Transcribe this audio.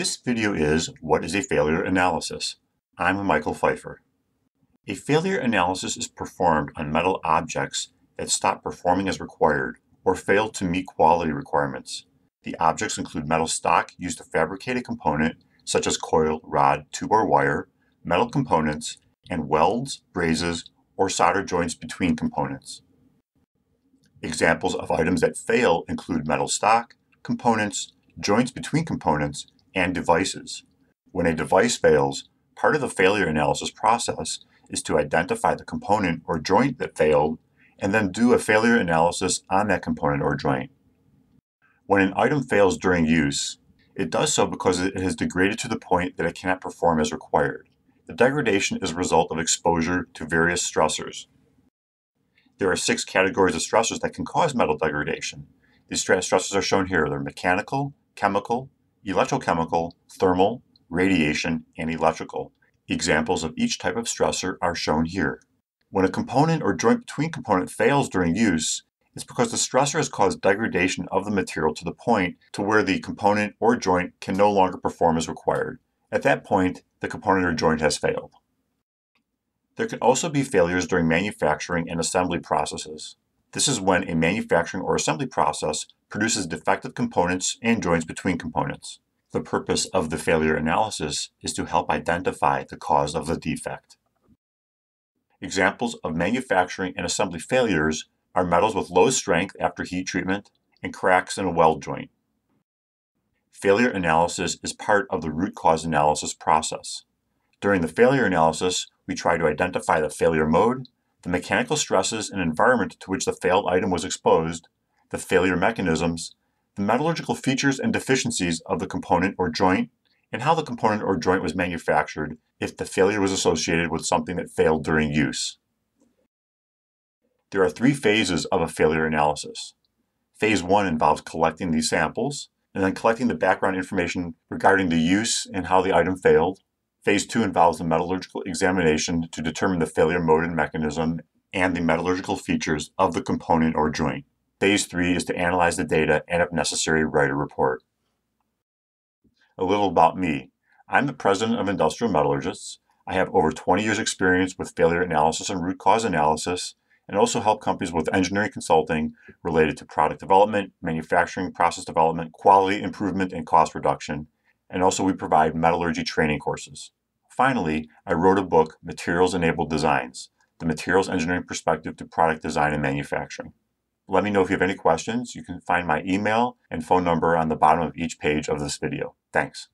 This video is What is a Failure Analysis? I'm Michael Pfeifer. A failure analysis is performed on metal objects that stop performing as required or fail to meet quality requirements. The objects include metal stock used to fabricate a component, such as coil, rod, tube, or wire, metal components, and welds, brazes, or solder joints between components. Examples of items that fail include metal stock, components, joints between components, and devices. When a device fails, part of the failure analysis process is to identify the component or joint that failed and then do a failure analysis on that component or joint. When an item fails during use, it does so because it has degraded to the point that it cannot perform as required. The degradation is a result of exposure to various stressors. There are six categories of stressors that can cause metal degradation. These stressors are shown here. They're mechanical, chemical, electrochemical, thermal, radiation, and electrical. Examples of each type of stressor are shown here. When a component or joint between component fails during use, it's because the stressor has caused degradation of the material to the point to where the component or joint can no longer perform as required. At that point, the component or joint has failed. There can also be failures during manufacturing and assembly processes. This is when a manufacturing or assembly process produces defective components and joints between components. The purpose of the failure analysis is to help identify the cause of the defect. Examples of manufacturing and assembly failures are metals with low strength after heat treatment and cracks in a weld joint. Failure analysis is part of the root cause analysis process. During the failure analysis, we try to identify the failure mode, the mechanical stresses and environment to which the failed item was exposed, the failure mechanisms, the metallurgical features and deficiencies of the component or joint, and how the component or joint was manufactured if the failure was associated with something that failed during use. There are three phases of a failure analysis. Phase 1 involves collecting these samples, and then collecting the background information regarding the use and how the item failed. Phase 2 involves the metallurgical examination to determine the failure mode and mechanism and the metallurgical features of the component or joint. Phase 3 is to analyze the data and, if necessary, write a report. A little about me. I'm the president of Industrial Metallurgists. I have over 20 years experience with failure analysis and root cause analysis, and also help companies with engineering consulting related to product development, manufacturing, process development, quality improvement, and cost reduction, and also we provide metallurgy training courses. Finally, I wrote a book, Materials Enabled Designs, the materials engineering perspective to product design and manufacturing. Let me know if you have any questions. You can find my email and phone number on the bottom of each page of this video. Thanks.